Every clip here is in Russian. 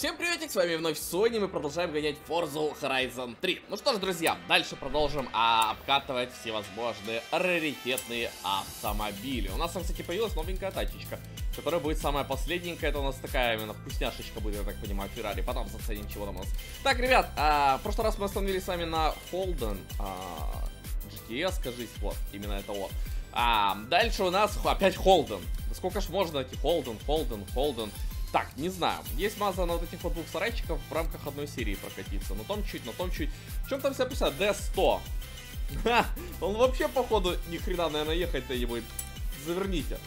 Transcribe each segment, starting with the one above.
Всем приветик, с вами вновь Sony, мы продолжаем гонять Forza Horizon 3. Ну что ж, друзья, дальше продолжим а, обкатывать всевозможные раритетные автомобили. У нас там, кстати, появилась новенькая тачечка, которая будет самая последненькая. Это у нас такая именно вкусняшечка будет, я так понимаю, Феррари. Потом заценим, чего там у нас. Так, ребят, а, в прошлый раз мы остановились с вами на Holden а, GTS, скажись, вот, именно это вот. А, дальше у нас опять Holden. Сколько ж можно эти Holden, Holden, Holden. Так, не знаю. Есть маза на вот этих вот двух сарайчиков в рамках одной серии прокатиться. На том чуть, на том чуть. В чем там вся писать? D100. Ха, он вообще, походу, ни хрена, наверное, ехать-то будет. Заверните.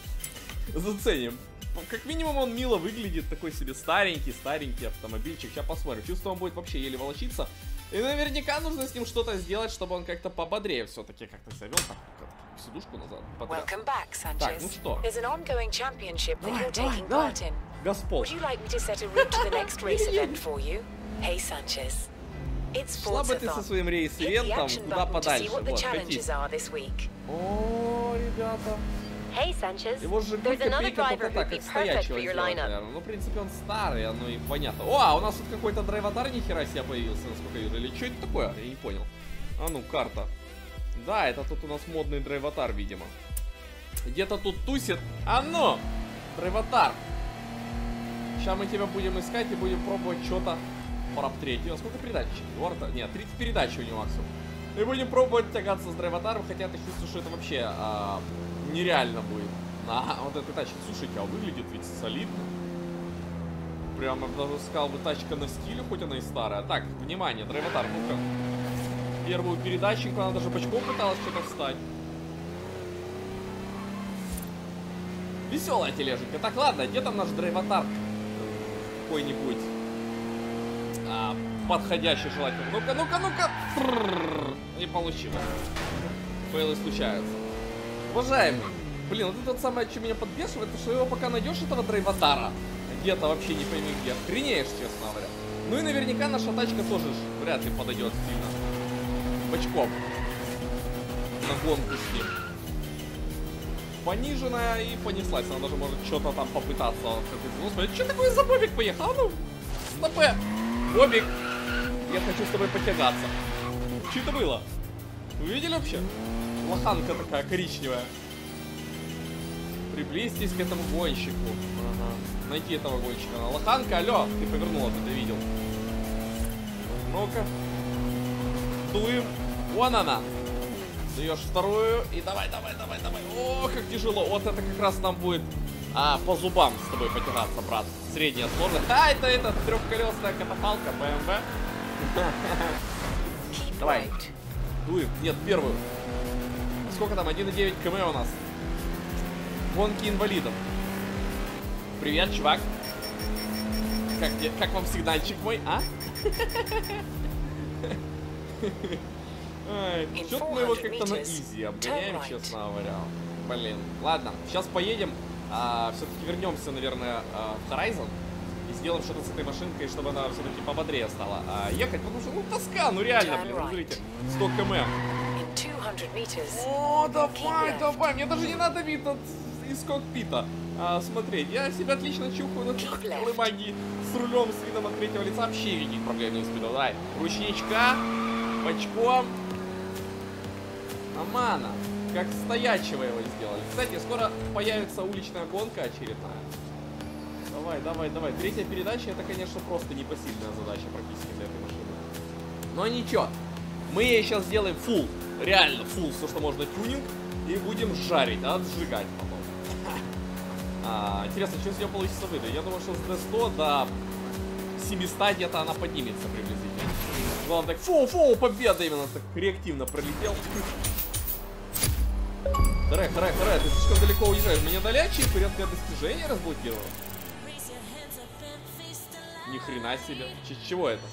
Заценим. Как минимум он мило выглядит, такой себе старенький, старенький автомобильчик. Сейчас посмотрим. Чувствую, он будет вообще еле волочиться. И наверняка нужно с ним что-то сделать, чтобы он как-то пободрее все-таки как-то себя вел. Так, сидушку назад. Подряд. Back, так, ну что? Давай, давай, давай. Господ. Шла бы ты со своим рейс-ивентом куда подальше. Вот, катись. О, ребята. Hey, Sanchez. Его же копейка только так, как стоячего. Ну, в принципе, он старый, оно и понятно. О, а у нас тут какой-то драйватар нихера себе появился, насколько я вижу. Или что это такое? Я не понял. А ну, карта. Да, это тут у нас модный драйватар, видимо. Где-то тут тусит. А ну! Драйватар. Сейчас мы тебя будем искать и будем пробовать что-то проптреть. У него сколько передач? Четвертая? Нет, 30 передач у него максимум. И будем пробовать тягаться с драйватаром, хотя ты чувствую, что это вообще а, нереально будет. На вот этой тачке. Слушайте, а выглядит ведь солидно. Прямо даже сказал бы тачка на стиле, хоть она и старая. Так, внимание, драйватар, ну-ка. Первую передаченьку, она даже бочком пыталась что-то встать. Веселая тележенька. Так, ладно, где там наш драйватар? Какой-нибудь а, подходящий желательно. Ну-ка, ну-ка, ну-ка. Не получилось. Фейлы случаются. Уважаемый, блин, вот это вот самое, что меня подбешивает, это что его пока найдешь этого драйватара, где-то вообще не пойми где, охренеешь, честно говоря. Ну и наверняка наша тачка тоже вряд ли подойдет сильно. Бочком. На гонку с ним. Пониженная и понеслась. Она даже может что-то там попытаться. Ну, смотри, что такое за бобик поехал? А ну, стопе. Бобик, я хочу с тобой потягаться. Что это было? Вы видели вообще? Лоханка такая коричневая. Приблизьтесь к этому гонщику. Ага. Найти этого гонщика. Лоханка, алло, ты повернула, ты видел. Ну-ка. Дуем. Вон она. Даешь вторую. И давай, давай, давай, давай. О, как тяжело. Вот это как раз нам будет а, по зубам с тобой потягаться, брат. Средняя сложность. А, это, это трехколесная катафалка BMW. Давай. Дуем. Нет, первую. Сколько там? 1,9 км у нас. Гонки инвалидов. Привет, чувак. Как, как вам сигнальчик мой, а? Что-то мы его как-то на изи обгоняем, честно говоря. Блин, ладно, сейчас поедем. А, Все-таки вернемся, наверное, а, в Horizon и сделаем что-то с этой машинкой, чтобы она все-таки пободрее стала а, ехать, потому что, ну, тоска, ну реально, блин, смотрите, 100 км. О, давай, давай, мне даже не надо вид от, из кокпита а, смотреть. Я себя отлично чухаю на магии с рулем, с видом от третьего лица. Вообще никаких проблем не испытывал. Давай, ручничка, бочком. Амана. Как стоячего его сделали. Кстати, скоро появится уличная гонка очередная. Давай, давай, давай. Третья передача, это, конечно, просто непосильная задача практически для этой машины. Но ничего. Мы ей сейчас сделаем full реально фул, все, что можно тюнинг, и будем жарить, а сжигать потом. А, интересно, что из нее получится выдать? Я думаю, что с D100 до 700 где-то она поднимется приблизительно. Главное так, фу-фу, победа именно так реактивно пролетел. Вторая, вторая, вторая, ты слишком далеко уезжаешь. Меня долячие порядка достижения разблокировал. Ни хрена себе. Ч чего это?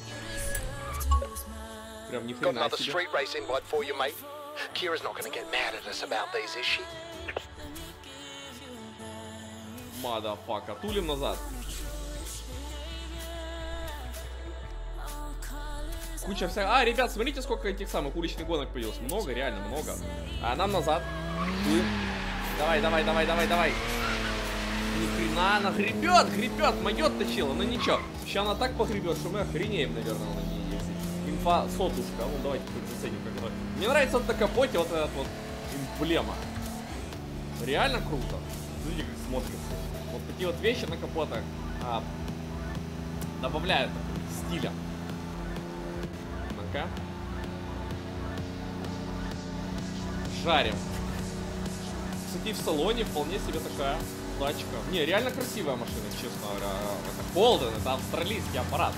Прям ни хрена себе. Keira's not gonna get mad at us about these, is she? Motherfucker. Тулим назад. Куча вся... А, ребят, смотрите, сколько этих самых уличных гонок появилось. Много, реально много. А нам назад. Давай, давай, давай, давай, давай. Ни хрена, она гребет, гребет, моет тащила, но ничего. Сейчас она так погребет, что мы охренеем, наверное, на ней ездить. Инфа сотушка. Ну, давайте заценим, как это. Мне нравится вот на капоте вот этот вот эмблема. Реально круто. Смотрите, как смотрится. Вот такие вот вещи на капотах а, добавляют стиля. Ну-ка. Жарим. Кстати, в салоне вполне себе такая тачка. Не, реально красивая машина, честно говоря. Это Holden, это австралийский аппарат.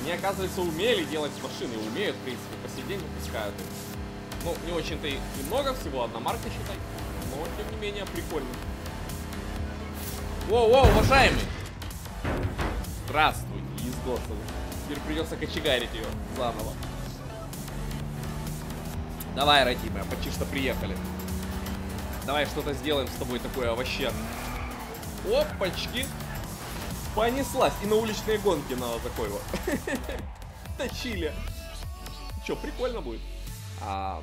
Они, оказывается, умели делать машины, умеют, в принципе, по сей день выпускают их. Ну, не очень-то и много всего, одна марка, считай. Но, тем не менее, прикольно. Воу-воу, уважаемый! Здравствуй, ездоцел. Теперь придется кочегарить ее заново. Давай, родимая, почти что приехали. Давай что-то сделаем с тобой такое вообще. Опачки. Понеслась. И на уличные гонки надо такой вот. Точили. Че, прикольно будет. А,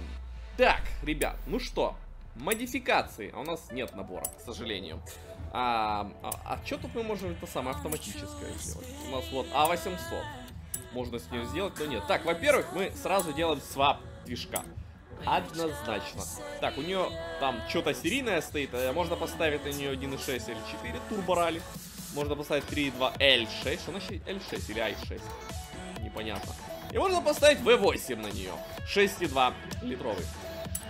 так, ребят, ну что, модификации. А у нас нет набора, к сожалению. А, а, а что тут мы можем это самое автоматическое сделать? У нас вот А800. Можно с нее сделать, но нет. Так, во-первых, мы сразу делаем свап движка. Однозначно. Так, у нее там что-то серийное стоит. э, Можно поставить на нее 1.6 или 4 турборали. Можно поставить 3.2 L6. Что значит L6 или i6? Непонятно. И можно поставить V8 на нее. 6.2 литровый.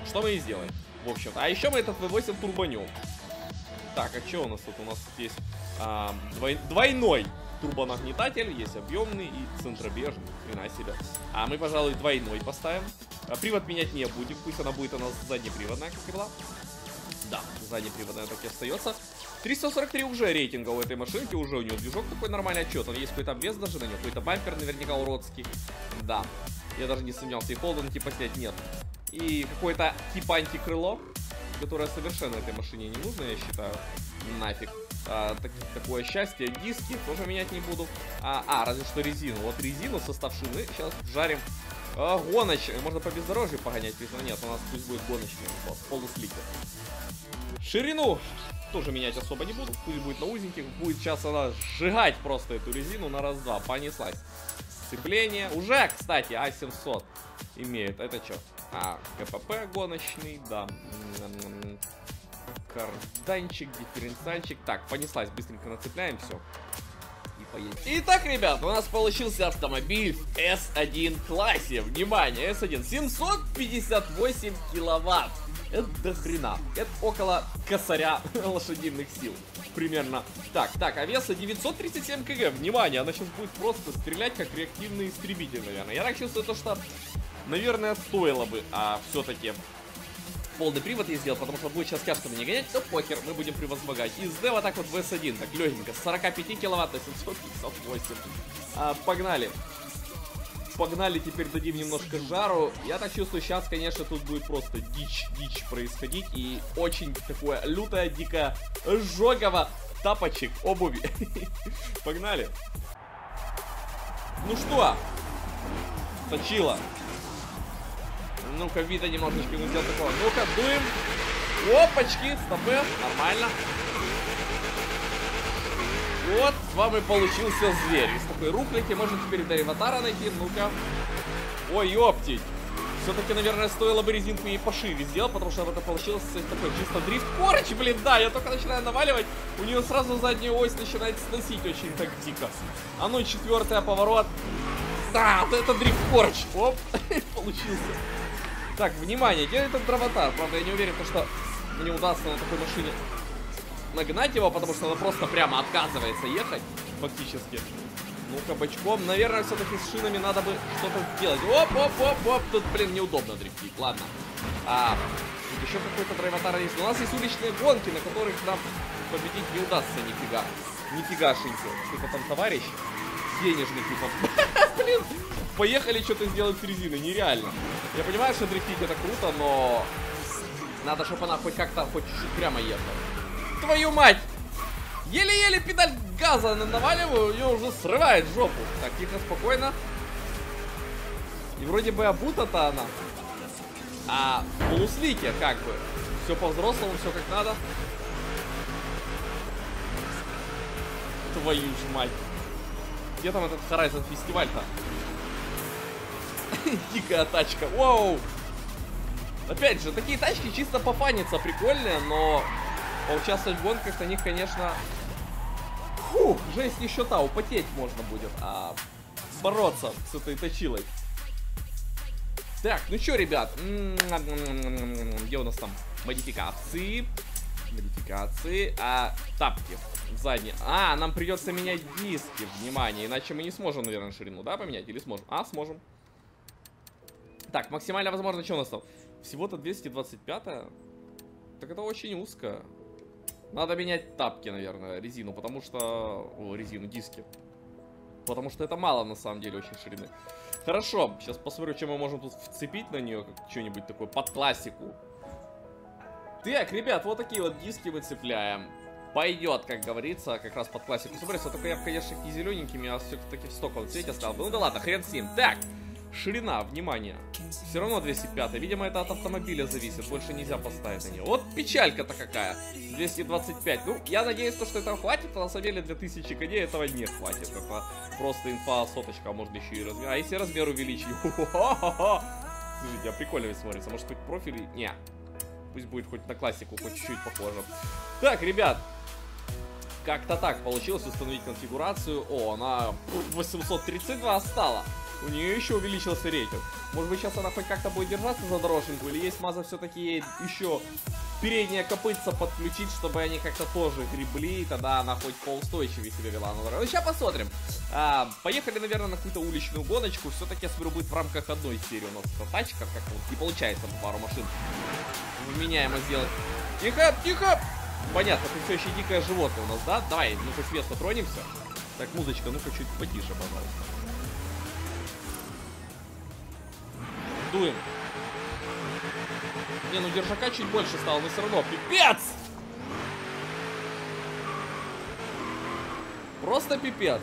Что мы и сделаем. В общем-то. А еще мы этот V8 турбанем. Так, а что у нас тут? У нас тут есть а, двой- двойной турбонагнетатель, есть объемный и центробежный. Хрена себе. А мы, пожалуй, двойной поставим. А, Привод менять не будем, пусть она будет у нас заднеприводная, как и была. Да, заднеприводная так и остается. 343 уже рейтинга у этой машинки, уже у нее движок такой нормальный отчет. Он есть какой-то обвес даже на нем, какой-то бампер наверняка уродский. Да, я даже не сомнялся, и холден типа снять нет. И какое-то типа антикрыло, которое совершенно этой машине не нужно, я считаю. Нафиг. А, так- такое счастье. Диски тоже менять не буду. А, а, разве что резину. Вот резину, состав шины сейчас жарим. А, гоночный. Можно по бездорожью погонять, но нет, у нас пусть будет гоночный. Полусликер. Ширину тоже менять особо не буду. Пусть будет на узеньких. Будет сейчас она сжигать просто эту резину на раз-два. Понеслась. Сцепление. Уже, кстати, А700 имеет. Это что? А, КПП гоночный, да. Карданчик, дифференциальчик. Так, понеслась. Быстренько нацепляем все. И поедем. Итак, ребят, у нас получился автомобиль в S1 классе. Внимание, S1. 758 киловатт. Это до хрена. Это около косаря лошадиных сил. Примерно. Так, так, а веса 937 кг. Внимание, она сейчас будет просто стрелять как реактивный истребитель, наверное. Я так чувствую, то, что, наверное, стоило бы а, все-таки полный привод я сделал, потому что будет сейчас тяжко не гонять, то похер, мы будем превозмогать. Из D вот так вот в S1, так легенько, с 45 киловатт на 758. А, погнали. Погнали, теперь дадим немножко жару. Я так чувствую, сейчас, конечно, тут будет просто дичь, дичь происходить. И очень такое лютое, дикое жогово тапочек обуви. Погнали. Ну что? Точила. Ну-ка, вида немножечко не сделал такого. Ну-ка, дуем. Опачки, стопы, нормально. Вот, с вами получился зверь. Из такой рухляки можно теперь до Реватара найти. Ну-ка. Ой, ёптить. Все-таки, наверное, стоило бы резинку ей пошире сделать, потому что это получилось такой чисто дрифт корч, блин, да, я только начинаю наваливать, у нее сразу задняя ось начинает сносить очень так дико. А ну, четвертый поворот. Да, это дрифт корч. Оп, получился. Так, внимание, где этот дровотар? Правда, я не уверен, то, что мне удастся на такой машине нагнать его, потому что она просто прямо отказывается ехать, фактически. Ну, кабачком. Наверное, все-таки с шинами надо бы что-то сделать. Оп, оп, оп, оп. Тут, блин, неудобно дрифтить. Ладно. А, тут еще какой-то драйватар есть. У нас есть уличные гонки, на которых нам победить не удастся нифига. Нифигашеньки. Типа там товарищ денежный, типа. Блин, поехали что-то сделать с резиной. Нереально. Я понимаю, что дрифтить это круто, но надо, чтобы она хоть как-то, хоть чуть-чуть прямо ехала. Твою мать! Еле-еле педаль газа на- наваливаю, ее уже срывает жопу. Так, тихо, спокойно. И вроде бы обута-то она. А в как бы. Все по-взрослому, все как надо. Твою ж мать. Где там этот Horizon фестиваль-то? Дикая тачка. Воу! Опять же, такие тачки чисто пофаниться прикольные, но поучаствовать в гонках на них, конечно... Фух, жесть еще та, употеть можно будет. А бороться с этой точилой. Так, ну что, ребят, где у нас там модификации? Модификации, а тапки задние. А, нам придется менять диски, внимание, иначе мы не сможем, наверное, ширину, да, поменять? Или сможем? А, сможем. Так, максимально возможно, что у нас там? Всего-то 225 -я? Так это очень узко. Надо менять тапки, наверное, резину, потому что... О, резину, диски. Потому что это мало, на самом деле, очень ширины. Хорошо, сейчас посмотрю, чем мы можем тут вцепить на нее, что-нибудь такое, под классику. Так, ребят, вот такие вот диски мы цепляем. Пойдет, как говорится, как раз под классику. Смотрите, только я, конечно, не зелененькими, а все-таки в стоковом цвете бы. Ну да ладно, хрен с ним. Так, Ширина, внимание. Все равно 205. Видимо, это от автомобиля зависит. Больше нельзя поставить на нее. Вот печалька-то какая. 225. Ну, я надеюсь, что этого хватит. А на самом деле для 1000 коней этого не хватит. Это просто инфа соточка. А можно еще и размер. А если размер увеличить? Слушайте, а прикольно ведь смотрится. Может быть профили? Не. Пусть будет хоть на классику, хоть чуть-чуть похоже. Так, ребят, как-то так получилось установить конфигурацию. О, она 832 стала. У нее еще увеличился рейтинг. Может быть, сейчас она хоть как-то будет держаться за дороженьку, или есть маза все-таки еще передние копытца подключить, чтобы они как-то тоже гребли, и тогда она хоть поустойчивее себя вела на дороге. Ну, сейчас посмотрим. А, поехали, наверное, на какую-то уличную гоночку. Все-таки, я смотрю, будет в рамках одной серии у нас эта тачка, как вот не получается по пару машин вменяемо сделать. Тихо, тихо! Понятно, ты все еще дикое животное у нас, да? Давай, ну-ка с места тронемся. Так, музычка, ну-ка чуть потише, пожалуйста. дуем. Не, ну держака чуть больше стало, но все равно пипец! Просто пипец.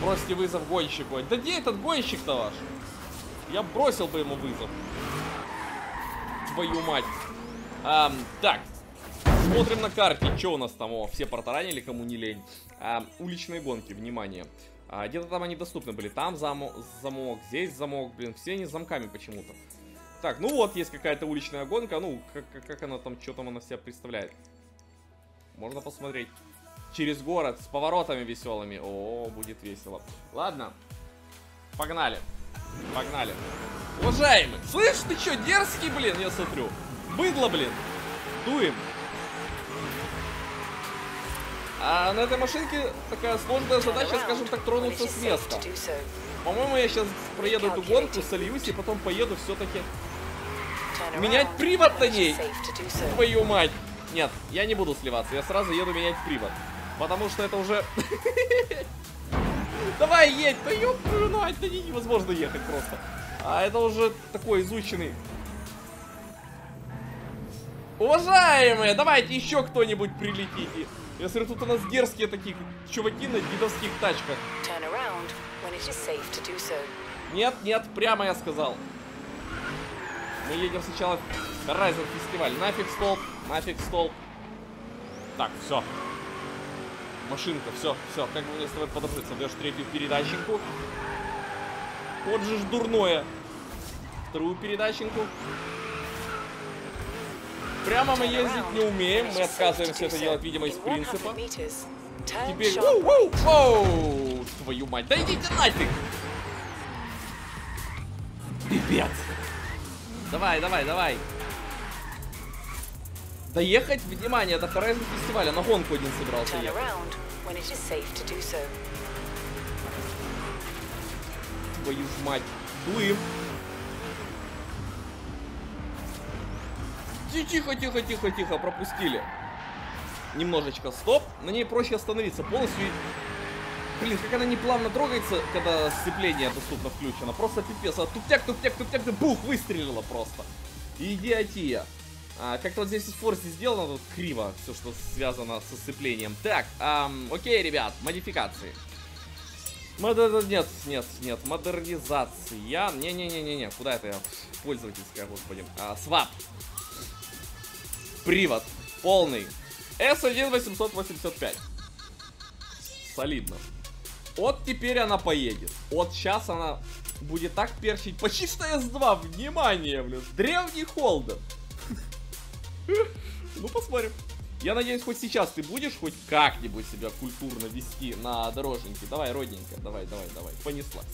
Бросьте вызов гонщику. Да где этот гонщик-то ваш? Я бросил бы ему вызов. Твою мать. А, так. Смотрим на карте. Что у нас там? О, все протаранили, кому не лень. А, уличные гонки, внимание. А, Где-то там они доступны были. Там замок, замок, здесь замок, блин. Все они замками почему-то. Так, ну вот, есть какая-то уличная гонка. Ну, как, как, как она там, что там она себя представляет. Можно посмотреть. Через город, с поворотами веселыми. О, будет весело. Ладно. Погнали. Погнали. Уважаемый, слышь, ты что, дерзкий, блин, я смотрю. Быдло, блин. Дуем. А на этой машинке такая сложная задача, скажем так, тронуться с места. По-моему, я сейчас проеду эту гонку, сольюсь и потом поеду все-таки менять привод на ней. Твою мать. Нет, я не буду сливаться, я сразу еду менять привод. Потому что это уже... Давай едь, да ёб твою мать, да невозможно ехать просто. А это уже такой изученный. Уважаемые, давайте еще кто-нибудь прилетите. Я смотрю, тут у нас дерзкие такие чуваки на дедовских тачках. Нет, нет, прямо я сказал. Мы едем сначала в Horizon фестиваль. Нафиг столб, нафиг столб. Так, все. Машинка, все, все. Как бы мне с тобой подружиться? Даешь третью передаченьку. Вот же ж дурное. Вторую передаченьку. Прямо мы ездить не умеем, мы отказываемся это делать, видимо, из принципа. Теперь... Воу, воу, воу! Твою мать, да идите нафиг! Пипец! Давай, давай, давай! Доехать, внимание, до Horizon фестиваля, на гонку один собирался ехать. Твою ж мать. Дуем. Тихо, тихо, тихо, тихо, пропустили. Немножечко, стоп. На ней проще остановиться полностью. Блин, как она не плавно трогается, когда сцепление доступно включено. Просто пипец. А туптяк, туптяк, туптяк, бух, выстрелила просто. Идиотия. А, Как-то вот здесь в форсе сделано тут криво, все, что связано со сцеплением. Так, эм, окей, ребят, модификации. Модер... Нет, нет, нет, модернизация. Не-не-не-не-не, куда это я? Пользовательская, господи. А, свап. Привод. Полный. S1 885. Солидно. Вот теперь она поедет. Вот сейчас она будет так перчить. Почти что S2, внимание, блин. Древний Холден. Ну, посмотрим. Я надеюсь, хоть сейчас ты будешь хоть как-нибудь себя культурно вести на дорожнике. Давай, родненько, давай, давай, давай. Понеслась.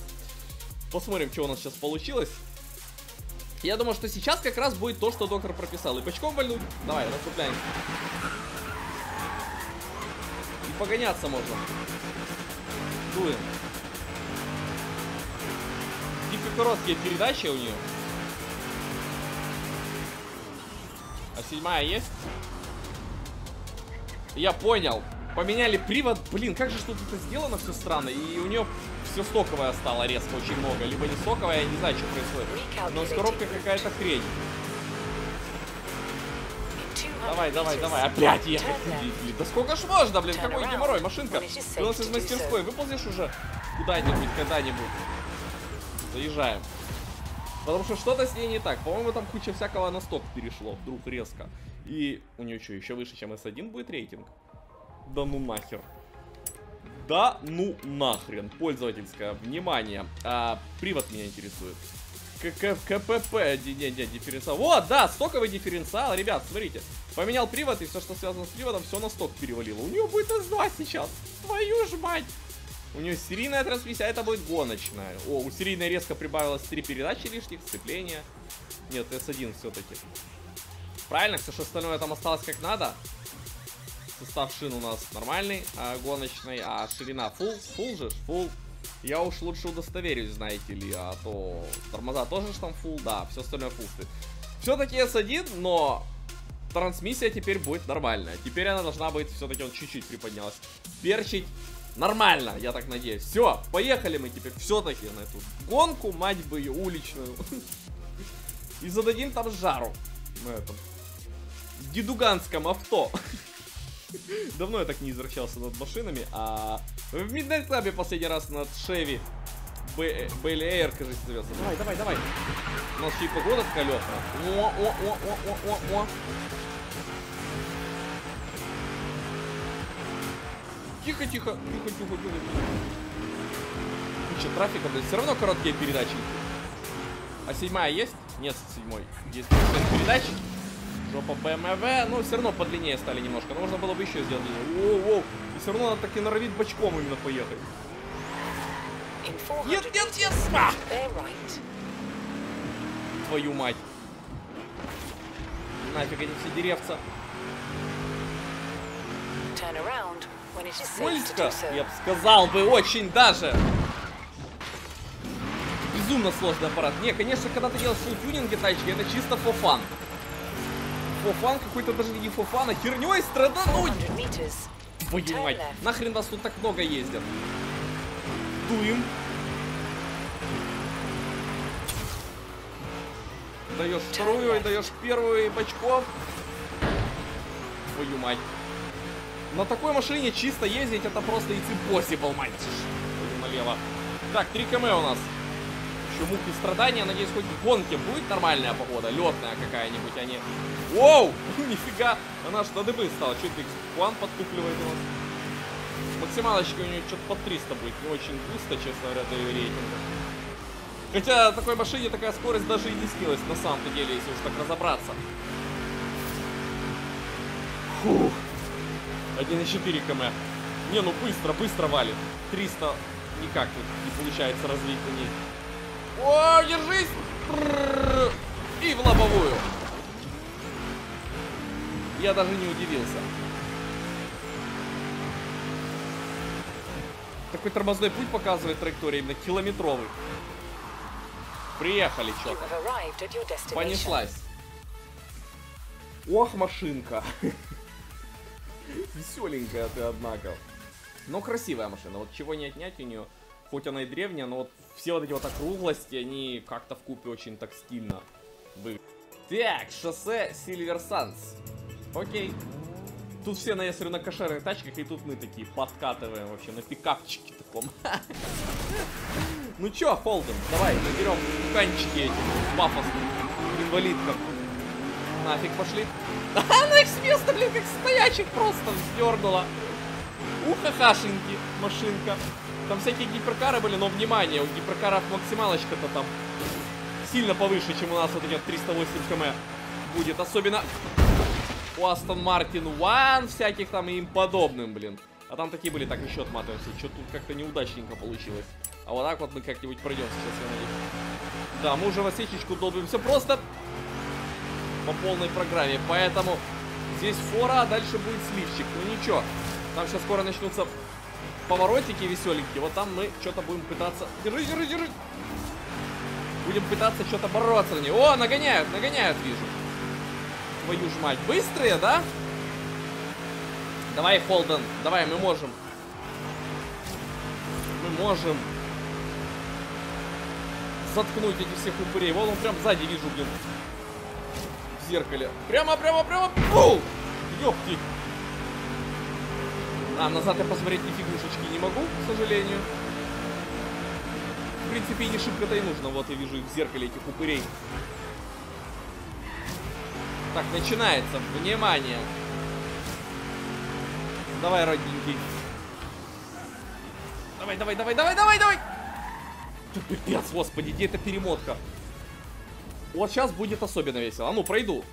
Посмотрим, что у нас сейчас получилось. Я думаю, что сейчас как раз будет то, что доктор прописал. И бочком вальнуть. Давай, расцепляемся. И погоняться можно. Дуем. Дико короткие передачи у нее. А седьмая есть? Я понял. Поменяли привод. Блин, как же что-то это сделано все странно. И у нее все стоковое стало резко очень много. Либо не стоковое, я не знаю, что происходит. Но с коробкой какая-то хрень. Давай, давай, давай, опять ехать. Блин, да сколько ж можно, блин, какой геморрой, машинка. Ты у нас из мастерской, выползешь уже куда-нибудь, когда-нибудь. Заезжаем. Потому что что-то с ней не так. По-моему, там куча всякого на стоп перешло вдруг резко. И у нее что, еще выше, чем S1 будет рейтинг? Да ну нахер. Да ну нахрен. Пользовательское внимание. А, привод меня интересует. КПП, не, не, дифференциал. Вот, да, стоковый дифференциал. Ребят, смотрите. Поменял привод, и все, что связано с приводом, все на сток перевалило. У него будет S2 сейчас. Твою ж мать. У нее серийная трансмиссия, а это будет гоночная. О, у серийной резко прибавилось 3 передачи лишних, сцепления. Нет, S1 все-таки. Правильно, все что остальное там осталось как надо. Состав шин у нас нормальный, а, гоночный, а ширина full, full же, full. Я уж лучше удостоверюсь, знаете ли, а то тормоза тоже же там full, да, все остальное full. Все-таки S1, но трансмиссия теперь будет нормальная. Теперь она должна быть, все-таки он чуть-чуть приподнялась. Перчить нормально, я так надеюсь. Все, поехали мы теперь все-таки на эту гонку, мать бы ее, уличную. И зададим там жару на этом дедуганском авто. Давно я так не извращался над машинами, а в Midnight Club последний раз над Chevy Бейли Эйр, кажется, зовется. Давай, давай, давай. У нас еще и погода такая легкая. О, о, о, о, о, о, о. Тихо, тихо, тихо, тихо, тихо. Куча трафика, блин. Все равно короткие передачи. А седьмая есть? Нет, седьмой. Есть передач. Жопа БМВ, ну все равно подлиннее стали немножко. Но можно было бы еще сделать длиннее. Воу, воу. И все равно надо так и норовит бочком именно поехать. Нет, нет, нет! А! Твою мать. Нафиг эти все деревца. Скользко, я бы сказал бы, очень даже. Безумно сложный аппарат. Не, конечно, когда ты делаешь фулл-тюнинги тачки, это чисто фофан. Фофан какой-то даже не фофан, а херней страдануть. Твою мать, нахрен вас тут так много ездят. Дуем. Даешь вторую и даешь первую и бочков. Твою мать. На такой машине чисто ездить это просто it's impossible, мать. налево. Так, 3 км у нас. Еще муки страдания. Надеюсь, хоть в гонке будет нормальная погода. Летная какая-нибудь, а не... Воу! Нифига! Она аж на дыбы стала. Это план подтупливает у нас? Максималочка у нее что-то под 300 будет. Не очень густо, честно говоря, до ее рейтинга. Хотя такой машине такая скорость даже и не снилась на самом-то деле, если уж так разобраться. 1,4 км. Не, ну быстро, быстро валит. 300 никак тут не получается развить на ней. О, держись! И в лобовую. Я даже не удивился. Такой тормозной путь показывает траектория именно километровый. Приехали, что-то. Понеслась. Ох, машинка. Веселенькая ты, однако. Но красивая машина. Вот чего не отнять у нее. Хоть она и древняя, но вот все вот эти вот округлости, они как-то в купе очень так стильно выглядят. Так, шоссе Silver Sands. Окей. Тут все на, смотрю, на кошерных тачках, и тут мы такие подкатываем вообще на пикапчике таком. Ну чё, Холден, давай, наберем канчики эти, пафосные, инвалидкам. Нафиг пошли. Она их с места, блин, как стоячих просто вздернула. Ухахашеньки, машинка. Там всякие гиперкары были, но внимание, у гиперкаров максималочка-то там сильно повыше, чем у нас вот эти 308 км будет. Особенно у Астон Мартин One всяких там и им подобным, блин. А там такие были, так еще отматываемся. Что тут как-то неудачненько получилось. А вот так вот мы как-нибудь пройдем сейчас, я надеюсь. Да, мы уже в осечечку долбимся просто по полной программе. Поэтому здесь фора, а дальше будет сливчик. Ну ничего, там сейчас скоро начнутся поворотики веселенькие. Вот там мы что-то будем пытаться... Держи, держи, держи! Будем пытаться что-то бороться на ней. О, нагоняют, нагоняют, вижу. Твою ж мать. Быстрые, да? Давай, Холден, давай, мы можем. Мы можем заткнуть эти всех упырей. Вон он прям сзади вижу, блин. Зеркале. Прямо, прямо, прямо. Фу! Ёпти. А, назад я посмотреть ни фигушечки не могу, к сожалению. В принципе, не шибко-то и нужно. Вот я вижу их в зеркале, этих упырей. Так, начинается. Внимание. Давай, родненький. Давай, давай, давай, давай, давай, давай! Ты пипец, господи, где эта перемотка? Вот сейчас будет особенно весело. А ну, пройду.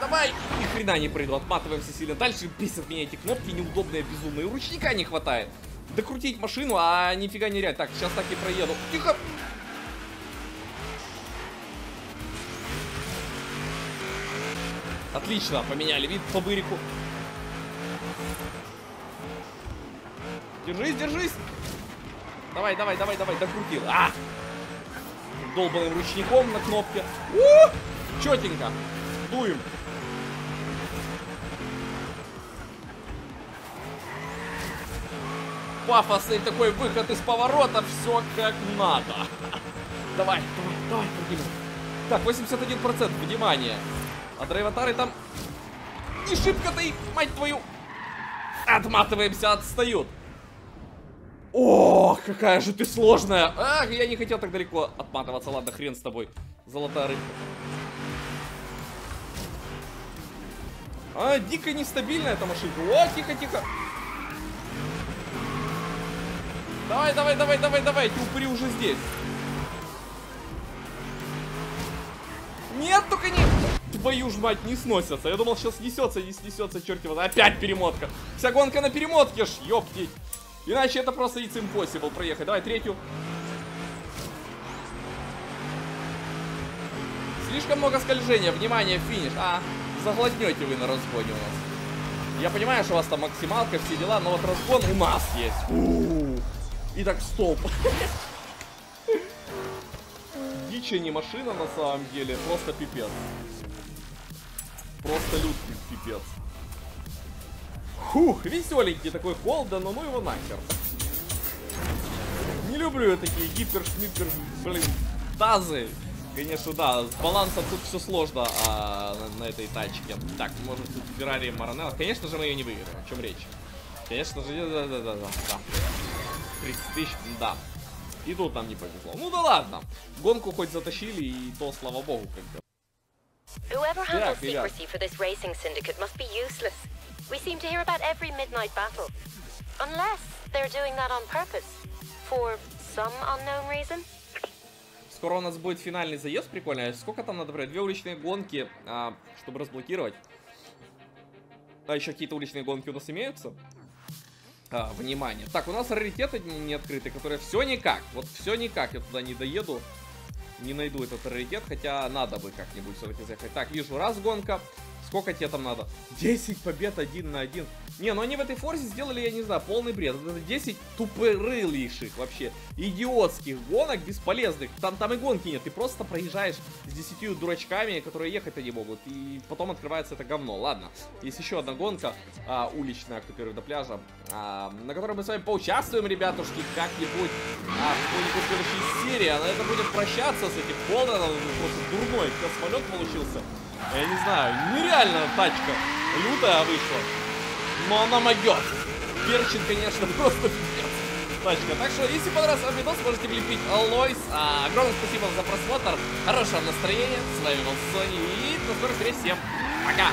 Давай! Ни хрена не пройду, отматываемся сильно. Дальше бесят меня эти кнопки неудобные, безумные. Ручника не хватает. Докрутить машину, а нифига не реально. Так, сейчас так и проеду. Тихо! Отлично, поменяли вид по бырику. Держись, держись! Давай, давай, давай, давай, докрутил. А! Долбанным ручником на кнопке. У! Четенько. Дуем. Пафосный такой выход из поворота, все как надо. Давай, давай, давай, пробили. Так, 81%, внимание. А драйватары там не шибко-то и, мать твою, отматываемся, отстают. Ох, какая же ты сложная. Ах, я не хотел так далеко отматываться. Ладно, хрен с тобой. Золотая рыбка. А, дико нестабильная эта машинка. О, тихо, тихо. Давай, давай, давай, давай, давай. Эти упыри уже здесь. Нет, только не... Твою ж мать, не сносятся. Я думал, сейчас снесется, не снесется, черт его. Опять перемотка. Вся гонка на перемотке ж, ёптить. Иначе это просто it's impossible проехать. Давай третью. Слишком много скольжения. Внимание, финиш. А, заглотнете вы на разгоне у нас. Я понимаю, что у вас там максималка, все дела, но вот разгон у нас есть. У -у -у. И так, стоп. Дичь не машина на самом деле, просто пипец. Просто лютый пипец. Фух, веселенький такой Холден, но ну его нахер. Не люблю я такие гипер-шмипер, блин, тазы. Конечно, да, с балансом тут все сложно а, на, на этой тачке. Так, может тут Феррари Маранелло. Конечно же мы ее не выиграем, о чем речь. Конечно же, да-да-да-да. да. 30 тысяч, да. И тут нам не повезло. Ну да ладно. Гонку хоть затащили, и то, слава богу, как бы. Whoever handles secrecy for this racing syndicate must be useless. We seem to hear about every midnight battle. Unless they're doing that on purpose. For some unknown reason. Скоро у нас будет финальный заезд прикольный. Сколько там надо брать? Две уличные гонки, а, чтобы разблокировать. А еще какие-то уличные гонки у нас имеются? А, внимание. Так, у нас раритеты не открыты, которые все никак. Вот все никак. Я туда не доеду. Не найду этот раритет, хотя надо бы как-нибудь все-таки заехать. Так, вижу, раз гонка. Сколько тебе там надо? 10 побед один на один. Не, ну они в этой форсе сделали, я не знаю, полный бред. Это 10 тупорылейших вообще, идиотских гонок, бесполезных. Там, там и гонки нет, ты просто проезжаешь с 10 дурачками, которые ехать-то не могут. И потом открывается это говно. Ладно, есть еще одна гонка а, уличная, кто первый до пляжа, а, на которой мы с вами поучаствуем, ребятушки, как-нибудь а, в какой-нибудь следующей серии. Она это будет прощаться с этим Холденом, просто дурной космолет получился. Я не знаю, нереально тачка лютая вышла. Но она могет. Перчин, конечно, просто пипец. Тачка. Так что, если понравился вам видос, можете влепить лойс. А, огромное спасибо за просмотр. Хорошего настроения. С вами был Сони. И до скорых встреч. Всем пока.